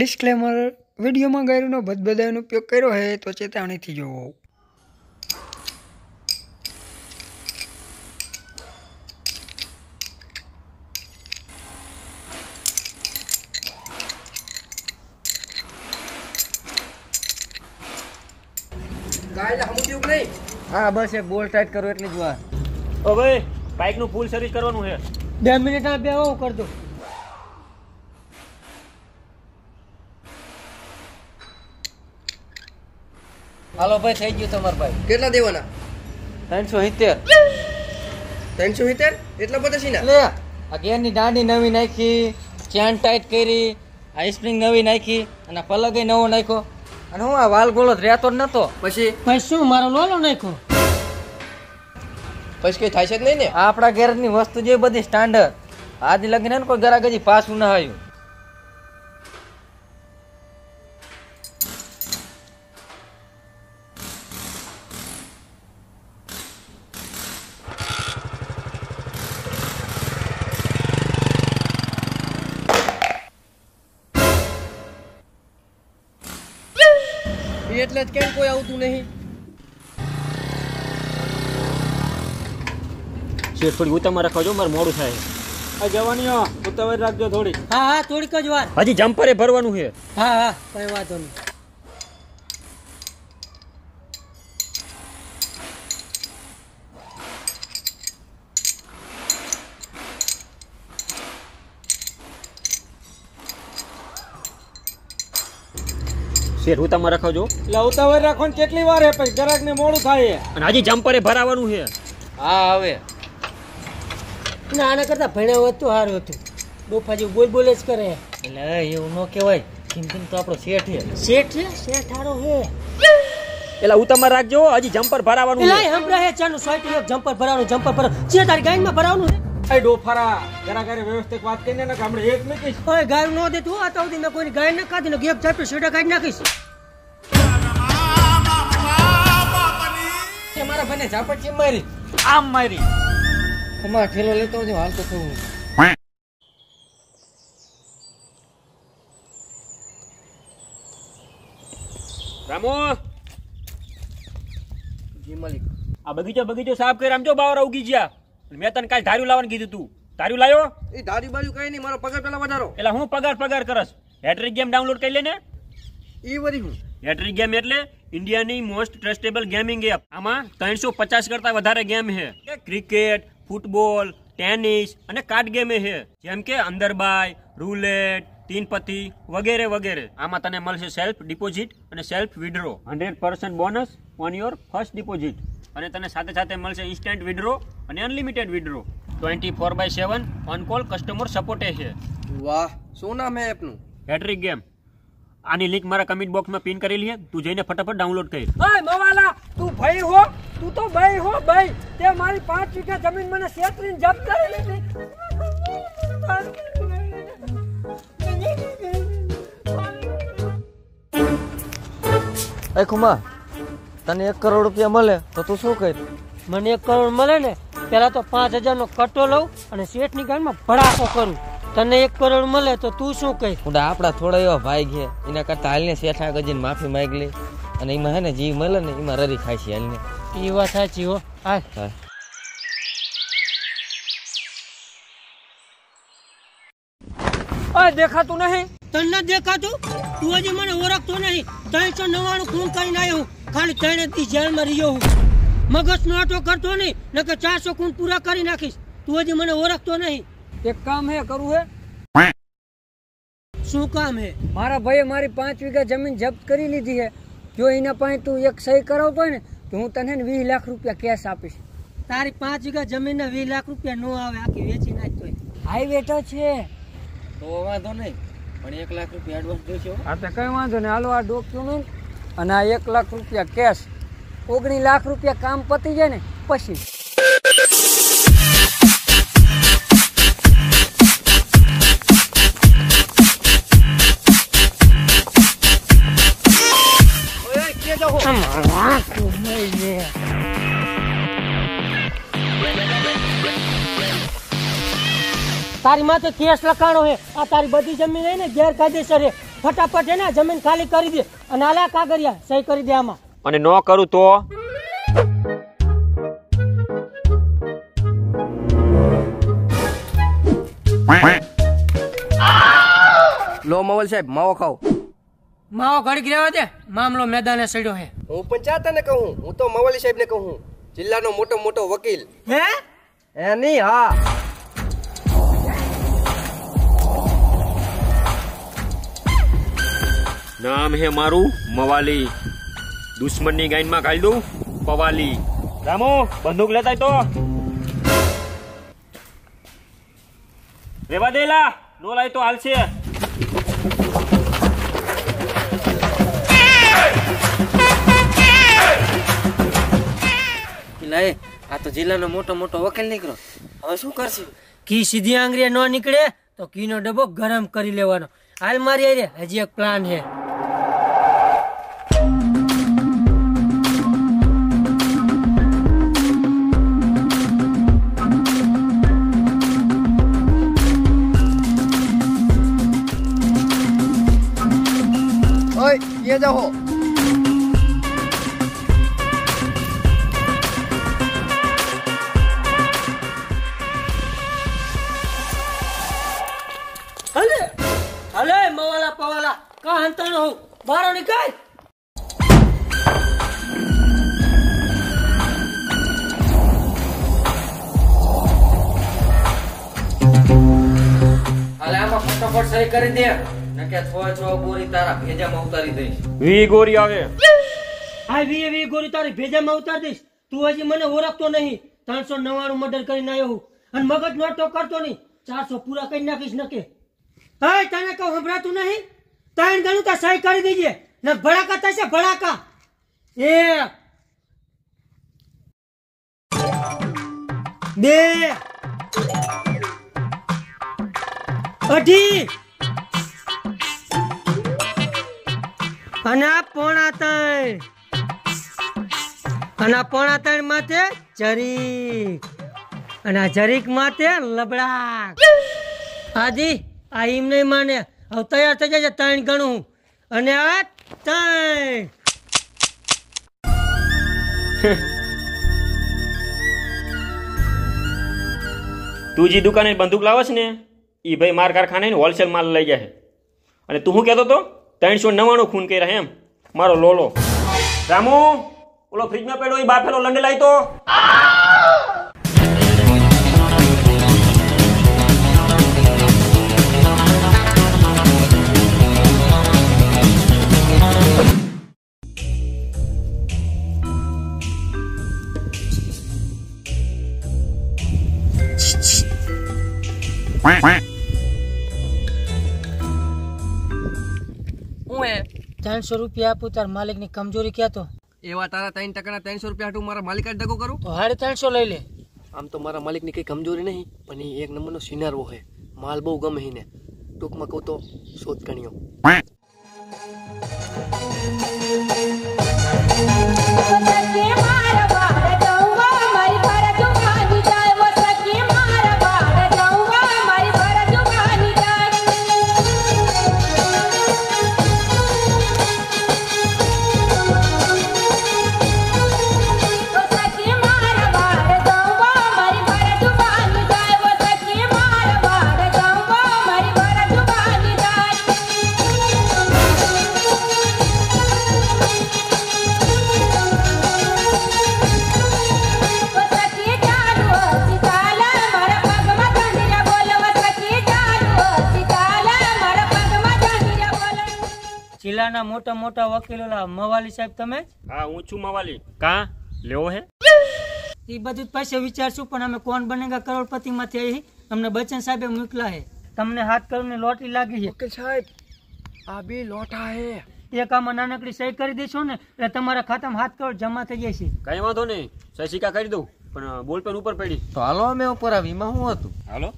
Disclaimer વિડીયોમાં ગાયરોનો ભદભદાયનો ઉપયોગ કર્યો હોય તો ચેતવણીથી જોવો. હા બસ એક બોલ ટાઈટ કરો એટલી જ વાર ઓ ભાઈ બાઇકનું ફૂલ સર્વિસ કરવાનું છે. બે મિનિટ આ બે હું કરી દઉં. હાલો ભાઈ થઈ ગયું તમારે ભાઈ. કેટલા દેવાના? ત્રણસો સિત્તેર. ત્રણસો સિત્તેર? એટલા બધા છે ને લે આ ગેરની દાંડી નવી નાખી ચેન ટાઈટ કરી આ સ્પ્રિંગ નવી નાખી અને પલગ નવો નાખ્યો. અને હું આ વાલ ગોળો રહેતો જ નતો. પછી? પછી શું મારો લોલો નાખ્યો? પછી કઈ થાય છે જ નહીં ને? આ આપણા ગેરેજની વસ્તુ જે બધી સ્ટાન્ડર્ડ આજ લગીને કોઈ ગરાગજી પાછું ના આવ્યું. એટલે જ કેમ કોઈ આવતું નહીં? શેઠ થોડી ઉતામાં રાખજો મારે મોડું થાય. આ જવાની ઉતાવળ રાખજો થોડી. હા હા થોડીક જ વાર. હજી જમ્પરે ભરવાનું છે. હા હા કઈ વાંધો નહીં. શેઠ રાખો જો એટલે ઉતાવળ રાખો ને કેટલી વાર હે પછી? ગ્રાહક ને મોડું થાય અને હજી જમ્પરે ભરાવાનું છે હા હવે. ના આના કરતા ભણ્યા હોત તો સારું હતું. બોફાજી બોલ બોલે જ કરે. એટલે એવું ન કહેવાય. કિમ તો આપણો શેઠ છે શેઠ છે શેઠ હારો હે. એટલે ઉતામાં રાખજો હજી જમ્પર ભરાવાનું છે હમણાં હે ચાનું સોયટી એક જમ્પર ભરાવાનું જમ્પર ભરાવ છે તારી ગાયમાં ભરાવાનું છે એ ડોફારા. વ્યવસ્થિત વાત કરીને ને કે એક મૂકીશ. ઓય ગાય નો દે તું આ તો સુધી કોઈની ગાય ન ખાધી ને ગેપ ચાપ્યો શેડા કાઢી નાખીશ. મારા ભાઈને ઝાપટ ચીમ મારી. આમ મારી. અમારા ઠેલો લેતો હાલ તો થવું. રામો. જી માલિક. આ બગીચો બગીચો સાફ કરી આમ જો બાવરા ઉગી ગયા. મેં તને કાલ ધાર્યું લાવવાનું કીધું તું. ધાર્યું લાવ્યો એ ધાર્યું બાજુ કઈ નહીં મારો પગાર પેલા વધારો. એટલે હું પગાર પગાર કરસ. હેટ્રિક ગેમ ડાઉનલોડ કરી લેને એ વરી હું. હેટ્રિક ગેમ એટલે ઇન્ડિયાની મોસ્ટ ટ્રસ્ટેબલ ગેમિંગ એપ આમાં ત્રણસો પચાસ કરતા વધારે ગેમ છે. ક્રિકેટ ફૂટબોલ ટેનિસ અને કાર્ડ ગેમ છે. જેમ કે અંદરબાય રૂલેટ તીનપતિ વગેરે વગેરે. આમાં તને મળશે સેલ્ફ ડિપોઝિટ અને self withdraw hundred percent bonus on your first deposit અને તને સાથે સાથે મળશે ઇન્સ્ટન્ટ વિડ્રો અને unlimited withdraw twenty four by seven on call customer સપોર્ટે છે. વાહ શું નામ હે એપનું? હેટ્રિક ગેમ આની લિંક મારા કમેન્ટ બોક્સમાં પિન કરેલી છે તું જઈને ફટાફટ ડાઉનલોડ કરી. ઓય મવાલા તું ભાઈ હો તું તો ભાઈ હો ભાઈ. તે મારી પાંચ વીઘા જમીન મને શેતરીને જપ્ત કરી લીધી એ ખુમા તને એક કરોડ રૂપિયા મળે તો તું શું કહી મને એક કરોડ મળે ને પેલા તો પાંચ હજાર નો કટ્ટો લઉં અને શેઠની ગાયમાં ભડાકો કરું. તને એક કરોડ મળે તો તું શું કહી ઉડા આપડા થોડા એવા ભાઈ છે એના કરતા હાલને શેઠા ગજીને માફી માંગી લે. અને એમાં હે ને જીવ મળે ને એમાં રરી ખાય છે હાલને. એ વાત સાચી હો. હા. ઓય દેખાતું નહીં. તને દેખાતું? તું હજી મને ઓળખતો નહીં. ત્રણસો નવ્વાણું ખૂન કરીને આવ્યો ખાલી ત્રણે દી જેલમાં રહ્યો હું. મગજ નો આટો કરતો નહીં નકર ચારસો કુંડ પૂરા કરી નાખીશ. તું હજી મને ઓળખતો નહીં. એક કામ હે કરવું હે? શું કામ હે? મારા ભાઈએ મારી પાંચ વીઘા જમીન જપ્ત કરી લીધી હે. જો એના પાસે તું એક સહી કરાવતો હોય ને તો હું તને વીસ લાખ રૂપિયા કેશ આપીશ. તારી પાંચ વીઘા જમીનના વીસ લાખ રૂપિયા નો આવે આખી વેચી નાખતો હાઈવે તો છે. તો વાંધો નહીં પણ એક લાખ રૂપિયા એડવાન્સ જોઈશે હો. હા તો કઈ વાંધો નહીં. હાલો આ ડોક્યુમેન્ટ અને આ એક લાખ રૂપિયા કેશ ઓગણી લાખ રૂપિયા કામ પતી જાય ને પછી. માથે કેસ લખાણો છે. આ તારી બધી જમીન હે ને ગેરકાયદેસર છે. ફટાફટ ને જમીન ખાલી કરી દે અને આલા કાગરિયા સહી કરી દે આમાં. અને ન કરું તો? લો મવલ સાહેબ માવો ખાઓ. માવો ઘડી રહેવા દે. મામલો મેદાને સડ્યો હે હું પણ ચાતાને કહું હું. તો મવલી સાહેબને કહું જિલ્લાનો મોટો મોટો વકીલ. હે? એની નહીં હા. નામ હે મારું મવાલી. દુશ્મનની ગાઈનમાં કાઢી દઉં પવાલી. રામો બંદૂક લેતા તો. રેવા દેલા નો લાય તો હાલશે લઈ આ તો જિલ્લાનો મોટો મોટો વકીલ નીકળો હવે શું કરશું? કી સીધી આંગળીએ ન નીકળે તો કીનો ડબ્બો ગરમ કરી લેવાનો. હાલ મારી રે હજી એક પ્લાન હે ઓય ये જાઓ હલે હલે મવાલા પવાલા, કા હંતાણો હું? બારો નીકળ. અલે, આમાં ફટાફટ સહી કરી દે. નકે છો છો બોરી તારા ભેજામાં ઉતારી દઈશ. વી ગોરી આવે. આ વી વી ગોરી તારી ભેજામાં ઉતાર દઈશ. તું હજી મને ઓળખતો નહીં. ત્રણસો નવ્વાણું મર્ડર કરીને આવ્યો અને મગજ નોટો કરતો નહીં. ચારસો પૂરા કરી નાખીશ નકે. હે તને કહું સંભળાતું નહીં? ત્રણ ગણું તો સહી કરી દેજે. ને ભડાકા થશે ભડાકા. એ. બે. અઢી. અને આ પોણા ત્રણ. અને પોણા ત્રણ માથે જરીક. અને આ જરીક માથે લબડાક. આજી, આ એમ નહીં માને. હવે તૈયાર થઈ જાય ત્રણ ગણું. અને આ ત્રણ. તું જે દુકાને બંદૂક લાવસ ને એ ભાઈ માર કારખાને હોલસેલ માલ લઈ જાય અને તું શું કહેતો તો? ત્રણસો નવ્વાણું ખૂન કર્યા એમ. મારો લોલો. રામુ, ઓલો ફ્રીજમાં પડ્યો એ બાફેલો લંડે લાવી તો. હું ત્રણસો રૂપિયા આપું તાર માલિકની કમજોરી ક્યાં તો? એવા તારા ત્રણ ટકાના ત્રણસો રૂપિયા હાટું મારા માલિક દગો કરું? તો હાડે ત્રણસો લઈ લે. આમ તો મારા માલિકની કઈ કમજોરી નહીં પણ એ એક નંબરનો સિનારવો છે માલ બહુ ગમે એને ટૂંકમાં કહું તો શોધ ગણ્યો જિલ્લાના મોટા મોટા વકીલો મવાલી સાહેબ તમે હા હું છું મવાલી. કા? લેવો હે? એ બધું જ વિચારશું પણ અમે કોણ બનેગા? કરોડપતિ માંથી અમને બચન સાહેબે મોકલા હે. તમને હાથ કરીને લોટરી લાગી છે કે સાહેબ આ બી લોટા હે. એક આમાં નાનકડી સહી કરી દેશો ને એટલે તમારા ખાતામાં હાથ કરોડ જમા થઈ જાય છે. કઈ વાંધો નહીં. સહી સિક્કા કરી દઉં પણ બોલ પેન ઉપર પડી. તો હાલો અમે ઉપર આવી એમાં શું હતું? હાલો.